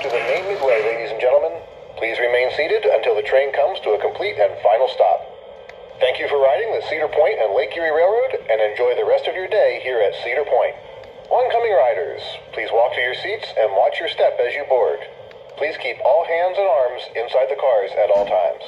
to the main midway, ladies and gentlemen. Please remain seated until the train comes to a complete and final stop. Thank you for riding the Cedar Point and Lake Erie Railroad and enjoy the rest of your day here at Cedar Point. Oncoming riders, please walk to your seats and watch your step as you board. Please keep all hands and arms inside the cars at all times.